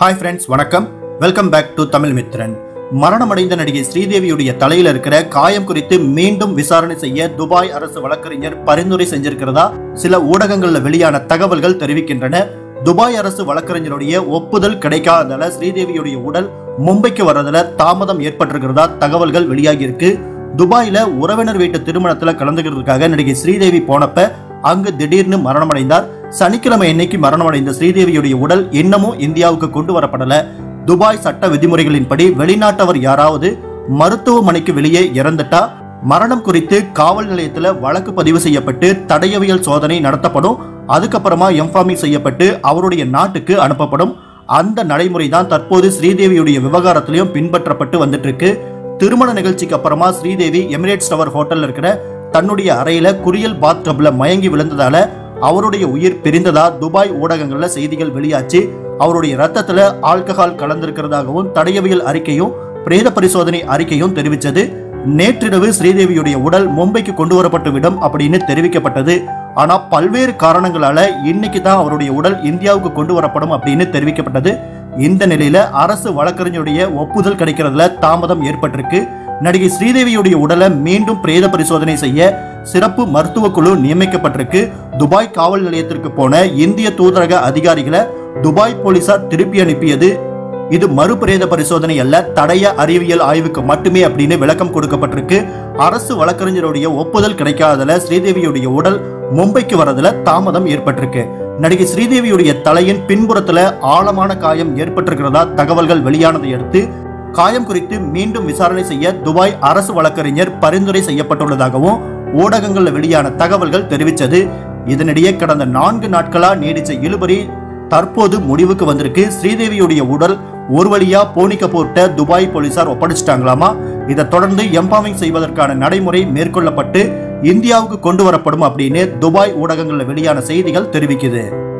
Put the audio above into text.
Hi friends வணக்கம். Welcome back to Tamil Mithran. மரணமடைந்த நடிகை ஸ்ரீதேவியுடைய தலையில் இருக்கிற காயம் குறித்து மீண்டும் விசாரணை செய்ய துபாய் அரசு வழக்கறிஞர் பரிந்துரை செஞ்சிருக்கிறதா? சில ஊடகங்கள்ல வெளியான தகவல்கள் தெரிவிக்கின்றன. துபாய் அரசு வழக்கறிஞருடைய ஒப்புதல் கிடைக்காததால ஸ்ரீதேவியுடைய உடல் மும்பைக்கு வர்றதுல தாமதம் ஏற்பட்டிருக்கிறதா தகவல்கள் வெளியாகி இருக்கு. துபாயில உறவினர் வீட்டு திருமணத்துல கலந்துக்கிறதுக்காக நடிகை ஸ்ரீதேவி போனப்ப அங்கு திடீர்னு மரணமடைந்தார். சனிக்கிழமை இன்னைக்கு மரணமடைந்த ஸ்ரீதேவியுடைய உடல் இன்னமும் இந்தியாவுக்கு கொண்டு வரப்படல. துபாய் சட்ட விதிமுறைகளின்படி வெளிநாட்டவர் யாராவது மருத்துவமனைக்கு வெளியே இறந்துட்டா மரணம் குறித்து காவல் நிலையத்துல வழக்கு பதிவு செய்யப்பட்டு தடயவியல் சோதனை நடத்தப்படும். அதுக்கப்புறமா எம்ஃபார்மிங் செய்யப்பட்டு அவருடைய நாட்டுக்கு அனுப்பப்படும். அந்த நடைமுறை தான் தற்போது ஸ்ரீதேவியுடைய விவகாரத்திலையும் பின்பற்றப்பட்டு வந்துட்டு இருக்கு திருமண நிகழ்ச்சிக்கு அப்புறமா ஸ்ரீதேவி எமிரேட்ஸ் டவர் ஹோட்டல்ல இருக்கிற தன்னுடைய அறையில குரியல் பாத் டப்ல மயங்கி விழுந்ததால அவருடைய உயிர் பிரிந்ததா? துபாய் ஊடகங்கள்ல செய்திகள் வெளியாச்சு. அவருடைய ரத்தத்துல ஆல்கஹால் கலந்திருக்கிறதாகவும் தடயவியல் அறிக்கையும் பிரேத பரிசோதனை அறிக்கையும் தெரிவித்தது நேற்றிரவு ஸ்ரீதேவியுடைய உடல் மும்பைக்கு கொண்டு வரப்பட்டு விடும் அப்படின்னு தெரிவிக்கப்பட்டது. ஆனா பல்வேறு காரணங்களால இன்னைக்கு தான் அவருடைய உடல் இந்தியாவுக்கு கொண்டு வரப்படும் அப்படின்னு தெரிவிக்கப்பட்டது. இந்த நிலையில அரசு வழக்கறிஞருடைய ஒப்புதல் கிடைக்கிறதுல தாமதம் ஏற்பட்டிருக்கு. நடிகை ஸ்ரீதேவியுடைய உடலை மீண்டும் பிரேத பரிசோதனை செய்ய சிறப்பு மருத்துவ குழு நியமிக்கப்பட்டிருக்கு. துபாய் காவல் நிலையத்திற்கு போன இந்திய தூதரக அதிகாரிகளை துபாய் போலீசார் திருப்பி அனுப்பியது இது மறுபிரேத பரிசோதனை அல்ல தடைய அறிவியல் ஆய்வுக்கு மட்டுமே அப்படின்னு விளக்கம் கொடுக்கப்பட்டிருக்கு. அரசு வழக்கறிஞருடைய ஒப்புதல் கிடைக்காதல ஸ்ரீதேவியுடைய உடல் மும்பைக்கு வரதுல தாமதம் ஏற்பட்டிருக்கு. நடிகை ஸ்ரீதேவியுடைய தலையின் பின்புறத்துல ஆழமான காயம் ஏற்பட்டிருக்கிறதா தகவல்கள் வெளியானதை அடுத்து காயம் குறித்து மீண்டும் விசாரணை செய்ய துபாய் அரசு வழக்கறிஞர் பரிந்துரை செய்யப்பட்டுள்ளதாகவும் ஊடகங்கள்ல வெளியான தகவல்கள் தெரிவித்தது. இதனிடையே கடந்த நான்கு நாட்களா நீடிச்ச இழுபறி தற்போது முடிவுக்கு வந்திருக்கு. ஸ்ரீதேவியுடைய உடல் ஒரு வழியா போனி போட்ட துபாய் போலீசார் ஒப்படைச்சிட்டாங்களாமா? இதை தொடர்ந்து எம்பாமிங் செய்வதற்கான நடைமுறை மேற்கொள்ளப்பட்டு இந்தியாவுக்கு கொண்டு வரப்படும் அப்படின்னு துபாய் ஊடகங்கள்ல வெளியான செய்திகள் தெரிவிக்குது.